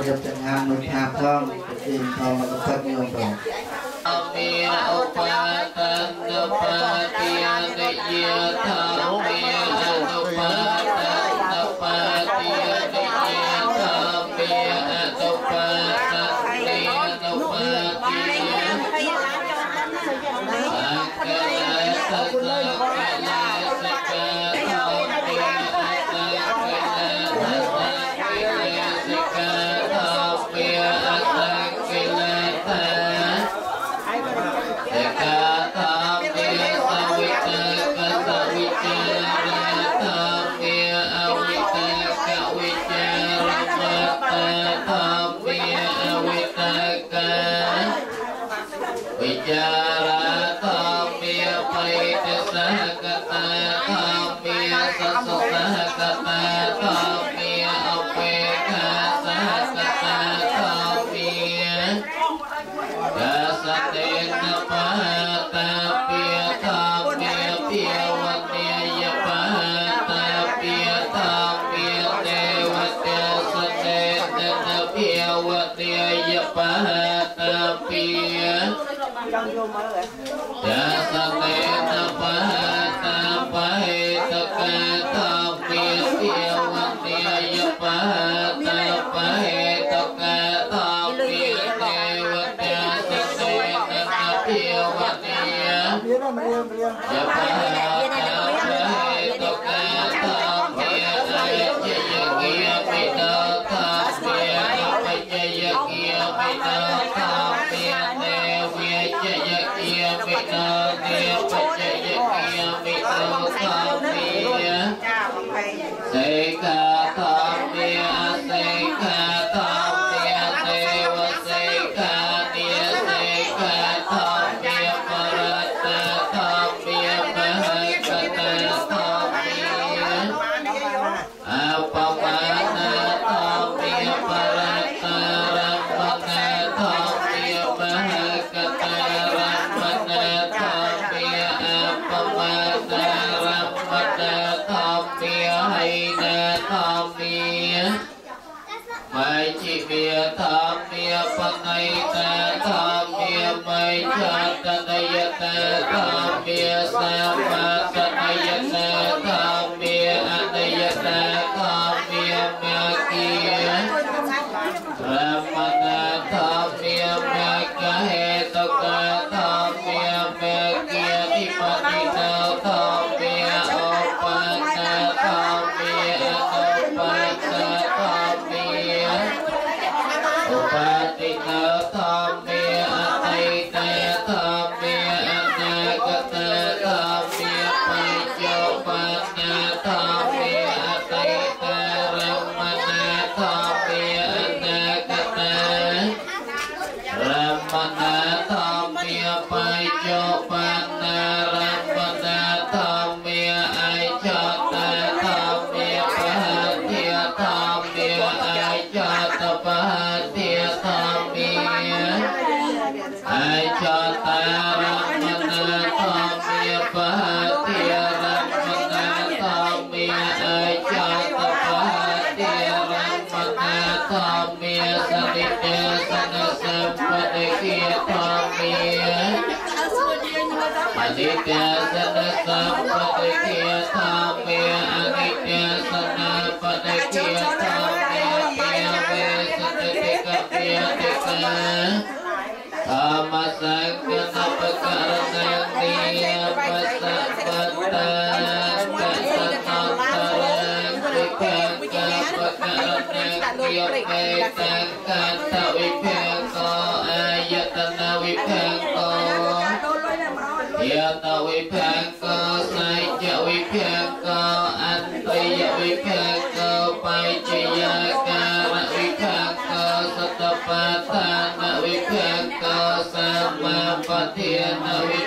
មួយរៀបចង្ហាន់មួយឆាផងប្រទីនផងមកទឹកញោមផងអមេរឧបតង្គបតិអនិយធម្មអនុប Iya, ya, tapi apa? Yeah. លោកព្រិចកាសកតវិភាកអាយតនវិភាកយតវិភាកសៃជវិភាកអន្តយវិភាកបៃជយការវិភាកសតបតានវិភាកសម្មាបទានវិ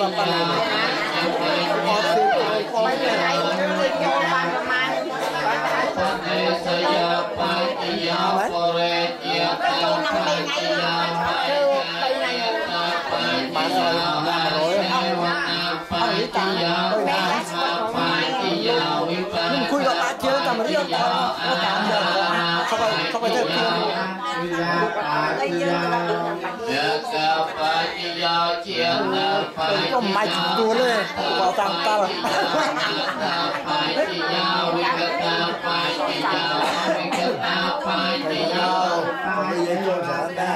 ประมาณขอซื้อเลยขอซื้อเลยขอประมาณมาเลยมาเลย ก็ไม่ดูเลยก็ตามตาละไปยังโยนสารได้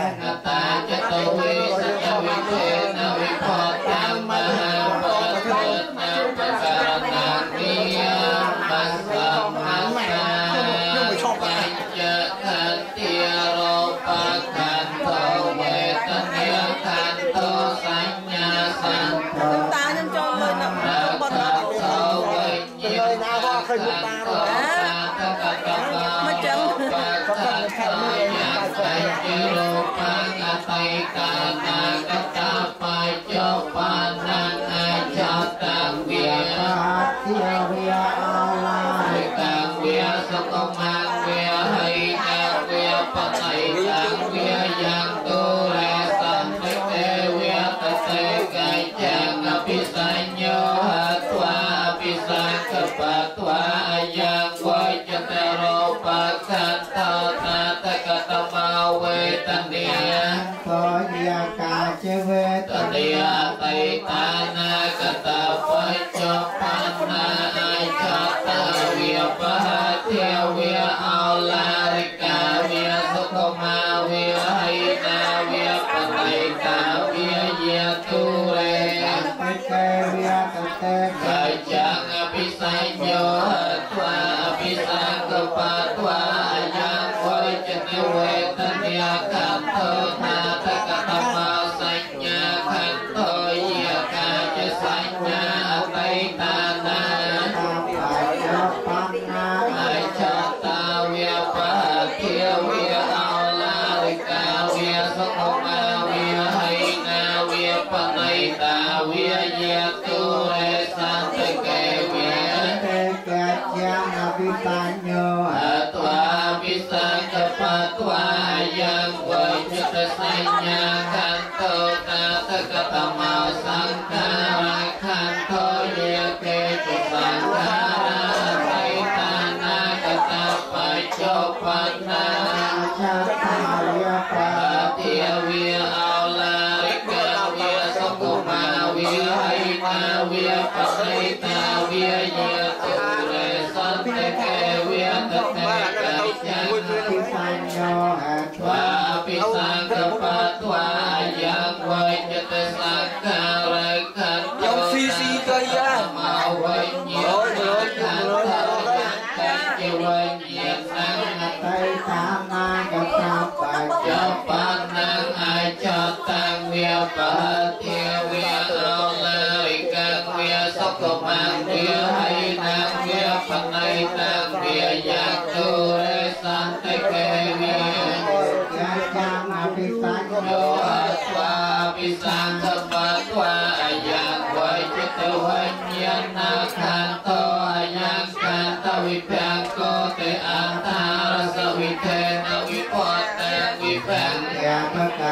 ង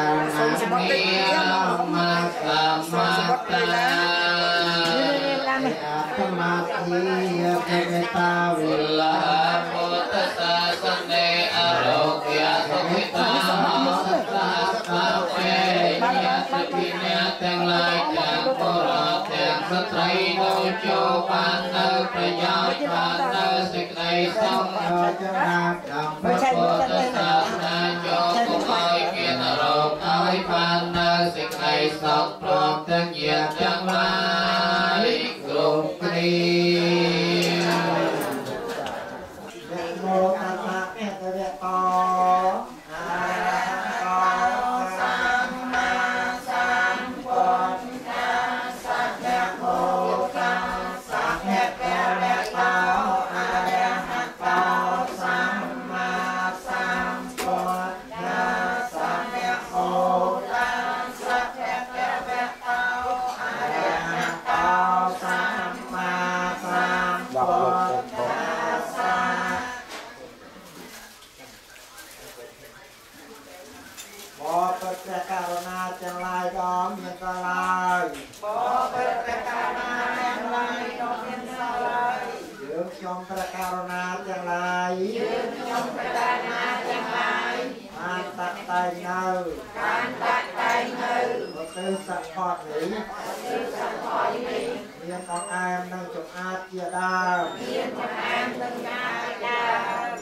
បការណា นิยมัสสะมัตตา យាធម្មធីយៈភវតាវិ วิลาพุทธศาสนาอโรคยสุขิตาสัตตาสาเวญาติปิญญาទាំងឡាយទាំងបរតទាំងស្ត្រីនៅចូលបាននៅប្រយោជន៍បាននៅសេចក្តីសុខ យោចនាកំព ពុទ្ធសាសនាចូល សេចក្តីសុខព្រមទាំងញាតិទាំងឡាយ ទៅសព្វនេះទៅសព្វនេះមានអង្គអែមនិងចំអាតជាដើមមានចំអែមនិងចំអាតជាដើម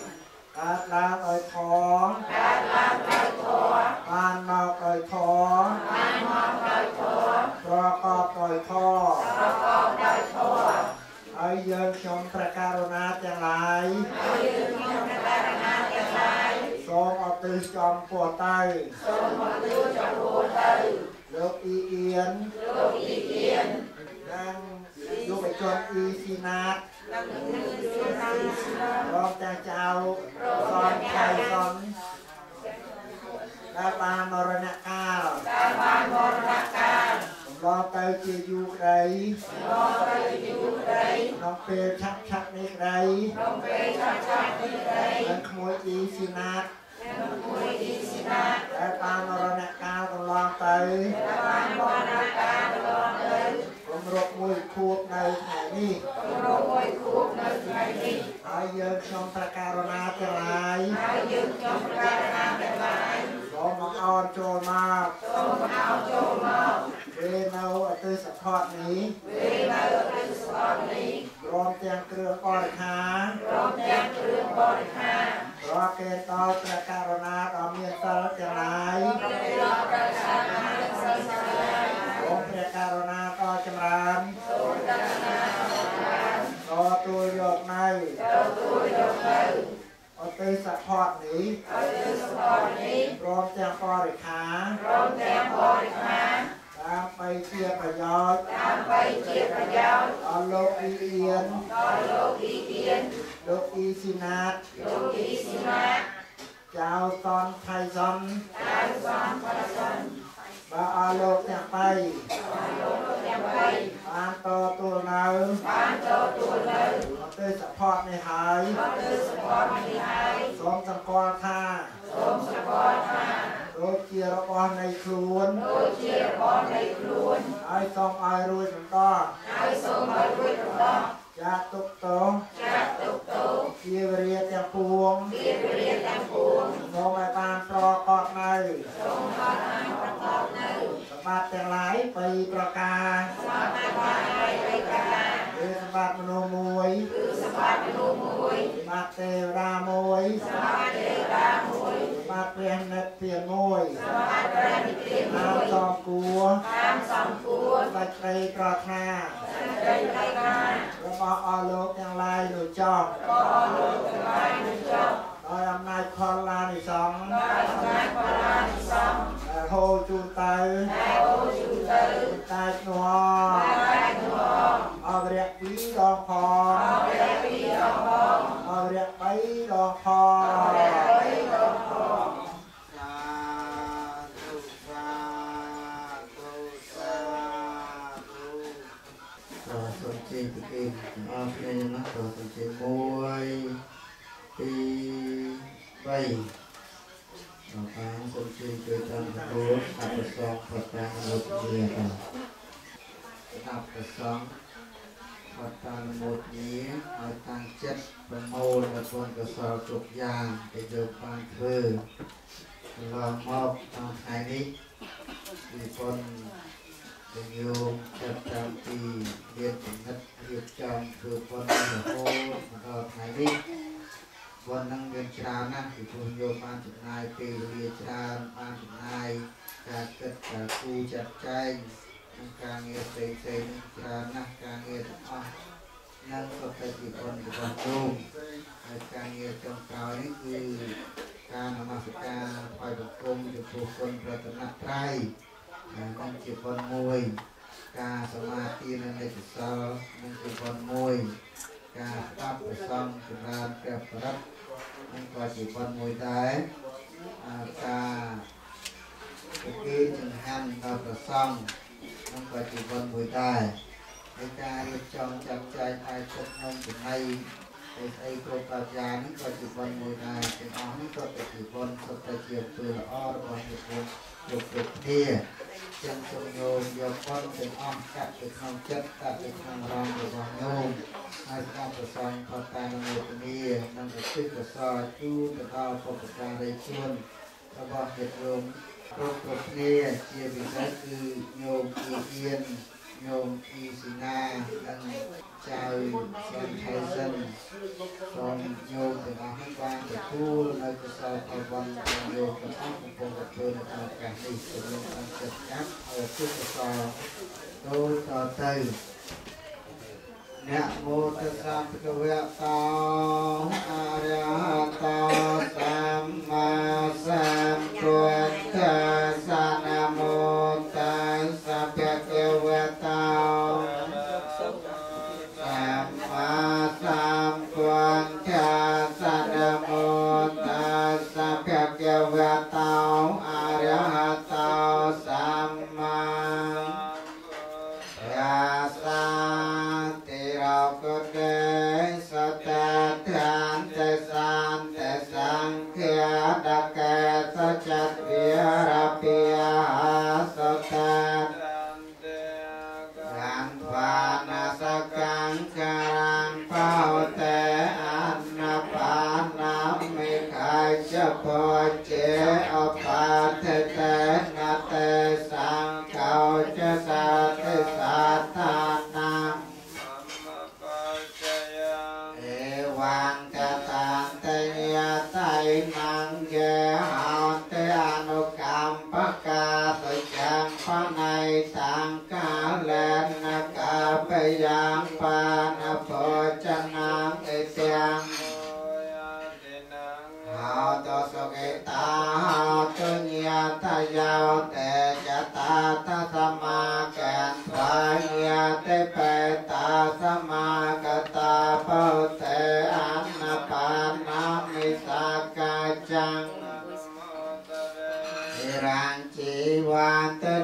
កើតឡើងឲ្យធំ បានមកដោយធម៌បានមកដោយធម៌ប្រកបដោយធម៌ប្រកបដោយធម៌ហើយយើងខ្ញុំព្រះករុណាទាំងឡាយហើយយើងខ្ញុំព្រះករុណាទាំងឡាយសូមអត់ទិសចំពោះទៅសូមអត់ទិសចំពោះទៅលោកអ៊ីអៀនលោកអ៊ីអៀននិងយុវជនអ៊ីស៊ីណាតនិង អ៊ីស៊ីណាតរំទាំងចៅសនខៃសនដែលបានមរណកាលដែលបានមរណកាលកំឡងទៅជាយូរក្តីកំឡងទៅជាយូរក្តីក្នុងពេលឆាប់ឆាប់នេះក្តីក្នុងពេលឆាប់ឆាប់នេះក្តីនិងក្មួយអ៊ីស៊ីណាតនិងក្មួយអ៊ីស៊ីណាតដែលបានមរណកាលកន្លងទៅដែលបានមរណកាលកន្លងទៅគ ម្រប់មួយខួបនៅថ្ងៃនេះគម្រប់មួយខួបនៅថ្ងៃនេះហើយយើងខ្ញុំប្រកាសណាទាំងឡាយហើយយើងខ្ញុំប្រកាសណាទាំងឡាយសូមមកអោនចូលមកសូមមកអោនចូលមកពេលនៅអតិសផតនេះពេលនៅអតិសផតនេះព្រមទាំងគ្រឿងបរិខាព្រមទាំងគ្រឿងបរិខាប្រកេតដល់ព្រះករុណាដ៏មានសិលទាំងឡាយប្រកេតដល់ព្រះករុណាដ៏សិលទាំងឡាយសូមព្រះករុណាដ៏ចម្រើនសូមព្រះករុណាដ៏ចម្រើនដ៏ទូលយកនៅដ៏ទូលយកនៅ អតិសផតនេះព្រមទាំងបរិខាព្រមទាំងបរិខាដើម្បីជាប្រយោជន៍ដើម្បីជាប្រយោជន៍ដល់លោកអ៊ីអៀនដល់លោកអ៊ីអៀនលោកអ៊ីស៊ីណាតលោកអ៊ីស៊ីណាតចៅសនថៃសនចៅសនថៃសនបាទអរលោកទាំងបីអរលោកទាំងបីបានតទួលនៅបានតទួល នៅអត់ទេសផតនេះហើយអត់ទេសផតនេះហើយសូមសម្គាល់ថាដូចជារបស់នៃខ្លួនដូចជារបស់នៃខ្លួនហើយសូមឲ្យរួចរំដោះហើយសូមឲ្យរួចរំដោះចាកទុកទោសចាកទុកទោសជាវរាទាំងពួងទៀនព្រាទាំងពួងសូមឲ្យបានប្រកបនៅសូមឲ្យបានប្រកបនៅសម្បត្តិទាំងឡាយ3ប្រការសម្បត្តិទាំងឡាយ3ប្រការគឺសម្បត្តិមនុស្សមួយគឺសម្ប ត្តិមនុស្សមួយសម្បត្តិទេវតាមួយសម្បត្តិទេវតាមួយសម្បត្តិព្រះនិព្វានមួយសម្បត្តិព្រះនិព្វានមួយតាមសំគួរតាមសំគួរបាច់ត្រីប្រាថ្នាត្រីប្រាថ្នារបស់អស់លោកទាំងឡាយនោះចោះរបស់អស់លោកទាំងឡាយនោះចោះដោយអំណាចខលឡានិសង្ឃដោយអំណាចខលឡានិសង្ឃដែលហូរជូនទៅដែលហូរជូនទៅតែនោះតែនោះអវរៈពីរដងផងអវរៈពីរដងផងអវ រៈបីដងផងអវរៈបីដងផងសាធុសាធុសាធុតើសូមជេរពីគេទាំងអស់គ្នាណាតើសូមជេរ1 2 3ដល់ខាងសូមជេរជួយតាមទទួលអបសងប្រតានុញ្ញាតាអបសង ប្រតានុញ្ញាឲ្យតាំងចិត្តប្រមូលនូវគុណកុសលគ្រប់យ៉ាងដែលយកបានធ្វើកន្លងមកតាមថ្ងៃនេះពីគុណដែលយោមចាប់តាំងពីរៀនកំណត់រៀបចំធ្វើប៉ុនរហូតមកដល់ថ្ងៃនេះប៉ុននឹងមានច្រើនណាស់ពីព្រោះយោមបានចំណាយពេលវេលាច្រើនបានចំណាយការគិតការគូចាត់ចែងនិង ការងារផ្សេងផ្សេងៗច្រើនណាស់ការងារទាំងអស់និងក៏ទៅជាប៉ុនរបស់យោមហើយការងារចុងក្រោយនេះគឺការនមស្ការថ្វាយបង្គំចំពោះគុណប្រតនត្រ័យនិងនឹងជាប៉ុនមួយ ការសមាធិនៅនៃកុសលនឹងជាប៉ុនមួយការស្ដាប់ប្រសងចម្រើនព្រះបរិត្តនឹងក៏ជាប៉ុនមួយដែរអាការប្រគេនចង្ហាន់ដល់ប្រសង នឹងក៏ជាប៉ុនមួយដែរហើយការរៀបចំចាត់ចែងអាយទឹកនំចំណីហើយស្អីគ្រប់ប្រការនេះក៏ជាប៉ុនមួយដែរទាំងអស់នេះក៏ទៅជាប៉ុនសុទ្ធតែជាអំពើល្អរបស់ព្រះពុទ្ធគ្រប់គ្រប់គ្នាចឹងសូមញោមយកប៉ុនទាំងអស់កាត់ទៅក្នុងចិត្តកាត់ទៅក្នុងរំរបស់ញោមហើយស្ដាប់ប្រសងផតានុមោទនានិងឧទ្ទិសកុសលជូនទៅដល់ពុទ្ធការីជនរបស់ញាតិញោម គ្រប់ប្រភេទជាពិសេសគឺញោមអ៊ីអៀនញោមអ៊ីស៊ីណានិងចៅសុនថៃសិនសូមញោមទាំងអស់បានទទួលនៅកសលផលបុណ្យរបស់ញោមទាំងអស់កំពុងទទួលនៅក្នុងឱកាសនេះសូមញោមបានចិត្តចាប់ឲ្យទុកកសលដូចតទៅអ្នកមោទសព្ទវៈតោអរហតោសម្មាសម្ពុទ្ធ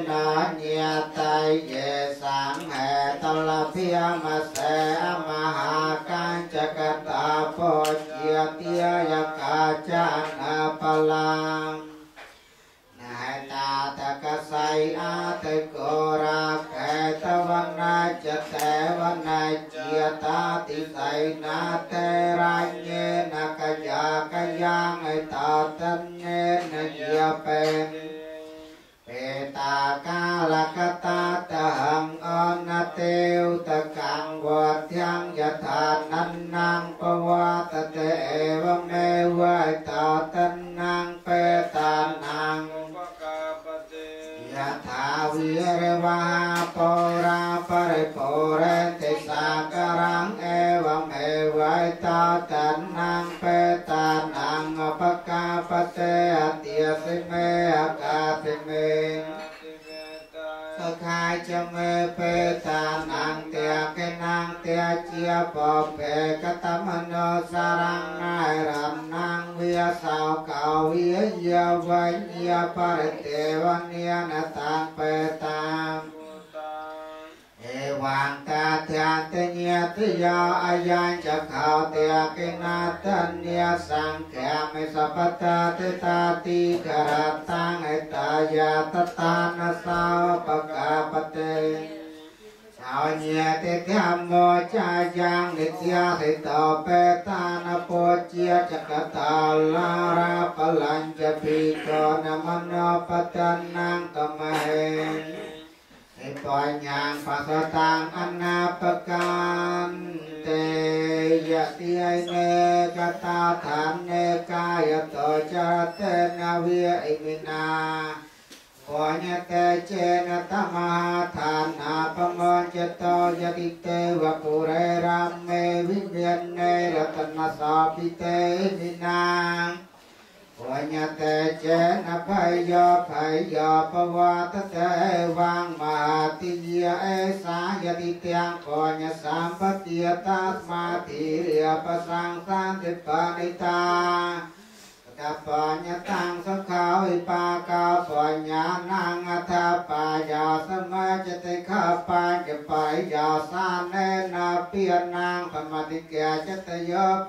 na nha tay về sáng hệ tao la ma mà sẽ mà hạ can cha ca ta pho chia tia ya ca cha na pa la. Nai ta ta ca sai a te ko ra khe ta văn na cha te văn na chia ta ti sai na te ra nye na ca ya ca ya ngai ta tân nghe na ya pen ากาลกตาตะหังอนเตวตะกังวัดยังยะธานันนางปวัตเตเอวเมวะตาตันนางเปตานังยะธาวิรวาปราปริปุเรติสากรังเอวเมวะตาตันนางเปตานังอปกาปเตอติยสิเมอากาติเม សខាចមេពេតានាងតេកេនាងតេជាបពេកតមនោសារੰងាយរំនាងវាសោកោវិយវញ្ញបរិទេវនិយនតាពេតាเอ วังตาทานตเนียตยาอายัญจะขาวเตกินาตันเนียสังแขมิสัพตาติตาติกรัตตังเอตายาตตานาสาวปกาปเต สาวเนียติธรรมโมจายังนิตยาสิตอเปตานโปเจียจักตาลาราปลัญจะปีโกนมโนปตันนังตมเห นิปัญญางปัสตังอนาปกันเตยะติไอเนกตาฐานเนกายโตจรเตนาเวียอิมินา โอญเตเจนะตมหาทานาปมอนจโตยติเตวะปุเรรัมเมวิเวียนเนรัตนสาปิเตมินาโ อญเตเจนะภัยโยภัยโยปวัตเตวังมหาติยเอสายติเตียงโอญสัมปติยตัสมาธิเรียปสังสันติปนิตา กัปปัญญตังสังขาวอิปากาปัญญานังอัฏฐปายาสมัจติขาปัญจปายาสานเนนาเปียนางสมาติเกจตโยเ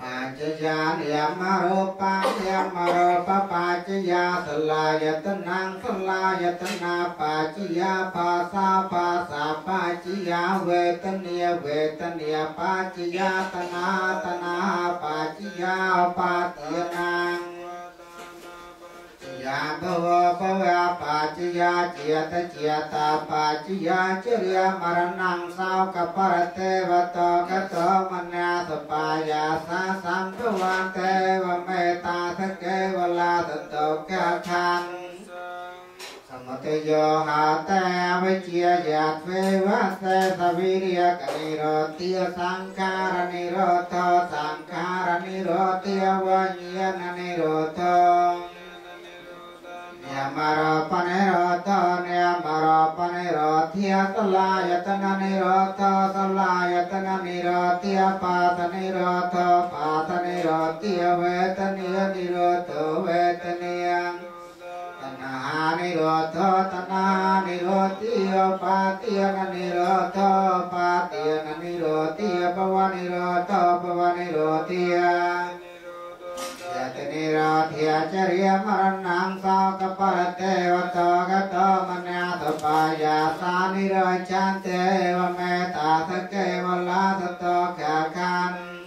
ปัจจยานิยมรูปังยมรูปปัจจยาสลายตนังสลายตนาปัจจยาภาษาภาษาปัจจยาเวทเนียเวทเนียปัจจยาตนาตนาปัจจยาปัจจยนัง ยาภวะภวะปัจจยาเจตเจตาปัจจยาจริยมรณังสาวกปรเทวโตกโตมญาสปายาสาสัมภวันเทวเมตตาสเกวลาตโตแกขัน สมัตโยหาเตวิเจียยาเววัสเตสวิริยกนิโรติยสังขารนิโรธสังขารนิโรติยวัญญาณนิโรธยามารปนิโรธ नियमरोप लायतन निरोध सलायतन पात निरोध पात निरोधिय वेतनीय निरोध वेतनीय तनहा निरोध, तनहा निरोधिय पातियन निरोध पातियन निरोधिय, भव निरोध, भव निरोधिय। ยตินิโรธยจริยมรณังสาวกปรเทวตกะตมนาตปายาสานิโรจันเทวเมตตาสเกวลาสตกขัน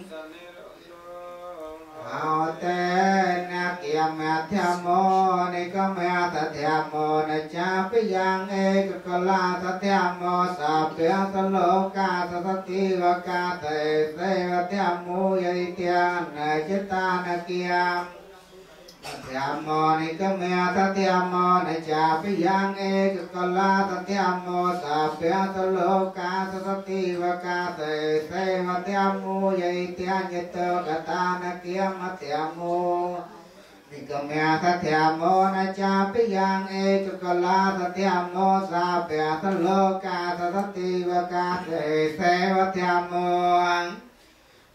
ao tên kiềm theo mô này có mẹ ta theo mô này cha bây giang ê cực có la ta theo mô sa bia ta lô ca ta ta ti và ca thầy tê và theo mô yai tiên này chết ta nè kiềm Satyamo nikamya satyamo nichapi yang ekakala satyamo sapyata loka sativa kate sevatyamo yaityanyata gatana kiyamatyamo nikamya satyamo nichapi yang ekakala satyamo sapyata loka sativa kate sevatyamo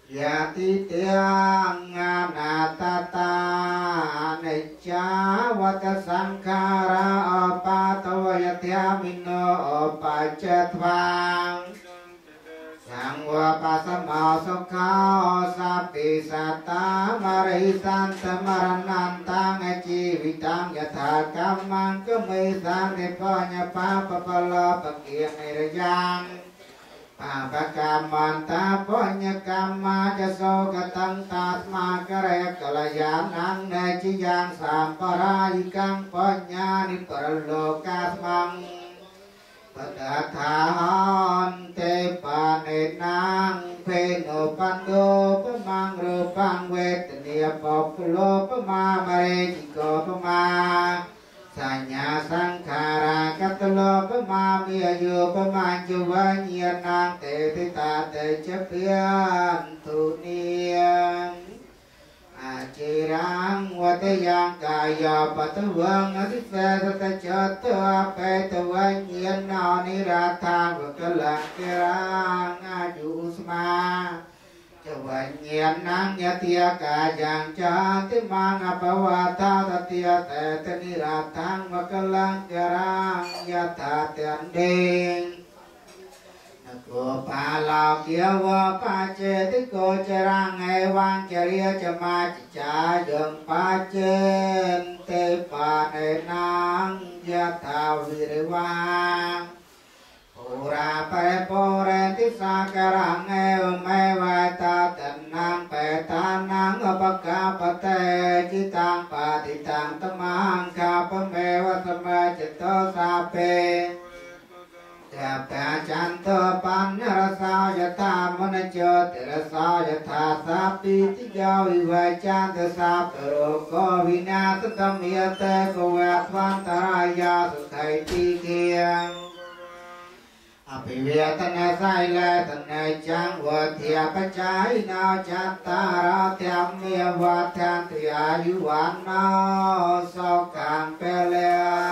มยติเตียนนะจิตานะเกียม สัทยามโมนิกเมสัทยามโมนะจาปิยังเอกกลาสัทยามโมสัพเพสโลกาสสติวกาเตเสวะทยามโมยติเตียนยโตกตานะเกียมัทยามโมนิกเมสัทยามโมนะจาปิยังเอกกลาสัทยา ปะกามันตาปัญญกรรมมาจะโสกตังตาสมากระยะกะละยานังในจียังสามปรายกังปัญญานิปรโลกาสมังปะทาหันเตปะเนนังเพโนปันโตปะมังรูปังเวทเนียปปุโลปะมามะเรจิโกปะมาัญญาสังขารากัตโลปมาเมียอยู่ประมาณจวัญญานางเตติตาเตชเพียนทุเนียงอาจิรังวัตยังกายปัตวังอสิเสตจตุอาเปตวัญญานานิราธาบุกลังกรังอาจุสมา រាងវតយ៉ាងកាយបតវងអតិសេសតចតអបេតវញ្ញាណនិរាថាវកលកិរាងអាយុស្មាចវញ្ញាណងយតិកាយ៉ាងចាតិមាងបវតាតតិយតេតនិរាថាវកលកិរាងយថាតេដេង Cô pa lo kia vô pa chê tí cô chê ra ngày vang chê ria chê ma chê cha dường pa chên tê pa nê nang ya tha vi rê vang Pura pa po re tí sa ca ra ngày រាបេបរេទិសាការងេវមេវតតនាំបេតានាងឧបកាបតេចិតាំបតិតាំតមង្កាបមេវសមេចតោសាបេចាបាចន្តបញ្ញរសោយថាមនជតិរសោយថាសាពីតិយោវិវចន្តសាបរោគវិនាសតមយតេសវៈស្វន្តរាយាសុខៃទីគា อภิเวตนาไสเลตนาจังวัฏยปัจจัยนาจัตตาราเตมเมวัฏันติอายุวันนาสกังเปเล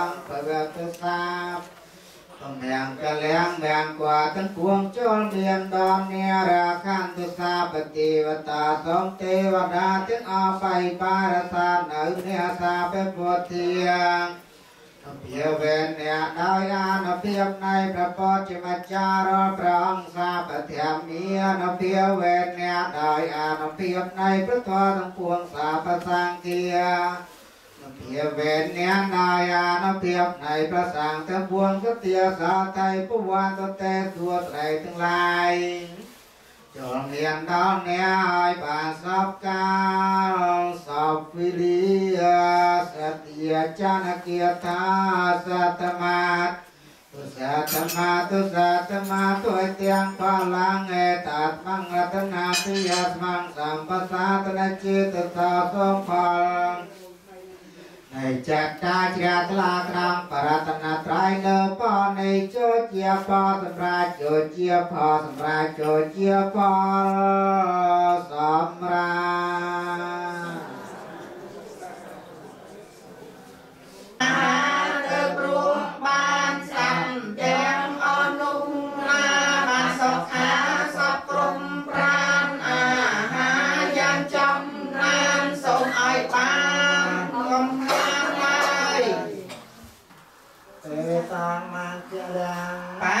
งปะเวตสัพ Tâm hẹn cả lẹn đàn quả tân cuồng chôn miền đòn nia ra khăn tu sa bát tì và ta sống tê và đa tiếng a bay ba ra sa nữ nia sa bê bồ thiêng nó phía về nè đôi a nó phía này pra po chi ma cha ro pra ông sa bát thiam mía nó phía về nè đôi a nó phía này pra thoa tân cuồng sa bát sang kia ជាវេនញាណាយានភាពនៃប្រសាងទាំងពួងសទាសាតៃពវន្តតេទួត្រៃទាំងឡាយ ចូលមានដល់អ្នកឲ្យបានសពកាលសពវិលីសតិចានគាថាសតមាតទុសាតមាទុសាតមាទុអទាំងបលាំងអេតាត្មង្រតនាទិយស្មងសម្បសាតនចេតសាសំផល នៃចាត់តាជ្រះថ្លាក្រំបរតនត្រ័យលើបនៃចូលជាបសម្រាប់ចូលជាផលសម្រាប់ចូលជាផលសម្រាប់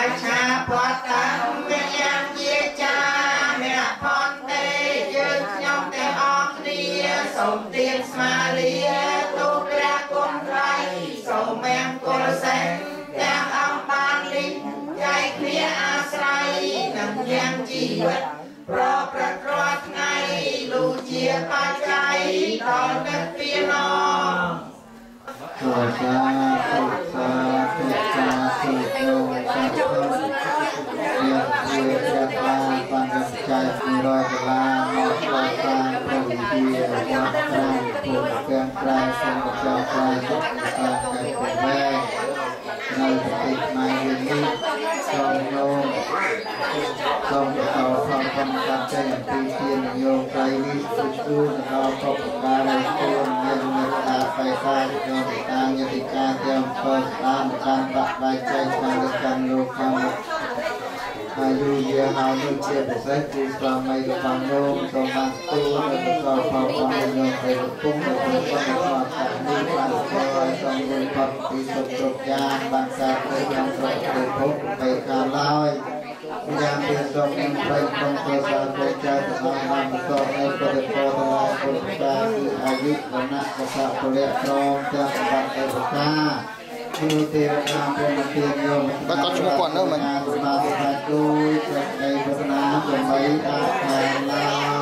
បច្ឆាពតកម្មយ៉ាងជាចាអ្នកផនទេយើងខ្ញុំទាំងអស់គ្នាសូមទៀនស្មាលាទូព្រះគុណត្រៃសូមមង្គលសេនទាំងអង្គបានលិញចែកគ្នាអាស្រ័យនឹងយ៉ាងជីវិតប្រព្រឹត្តរាល់ថ្ងៃលុះជាបច្ច័យដល់និព្វានសោសាទុសាទុសាទុយោសាទុយាជាព្រះបាបញ្ញចៃពីរយកលាមកដល់តាមព្រះវិជាវត្តតាមពុទ្ធទាំងក្រៃ សង្ឃចៅក្រៃសុខសាកែវែនៅប្រទេសខ្មែរយើងនេះសូមញោមសូមអរគុណកំកាត់ចេញអំពីទានញោមក្រៃនេះគឺជួនដល់ពុទ្ធការនៃគុណមានមេត្តាបៃសាញោមតាយតិកាទាំងពរស្ដាមតាមបាក់ដៃចៃខាងលើខាងលោកខាង អាយុយាហើយនឹងជាពិសេសគឺស្វាមីរបស់ញោមសូមបានទូលនៅកសលផលរបស់ញោមទៅពុំនៅក្នុងបទស្វាខាងនេះបានធ្វើឲ្យសំរួលផុតពីសុខគ្រប់យ៉ាងបានកើតទៅយ៉ាងសុខទៅភពទៅកាលឡើយយ៉ាងមានសូមនឹងប្រៃក្នុងទៅសាធុចាទៅដល់បានបន្តនៅពុទ្ធពរទាំងឡាយពុទ្ធសាគឺអាយុវណ្ណៈកសៈពលៈក្រមទាំងសម្បត្តិទៅប្រការ គឺទេវតាព្រមទានយោមបាទគាត់ឈ្មោះគាត់នៅមិនអាទុណាទុណាគួយសេចក្តីប្រាថ្នាដើម្បីអាចខាងឡើយ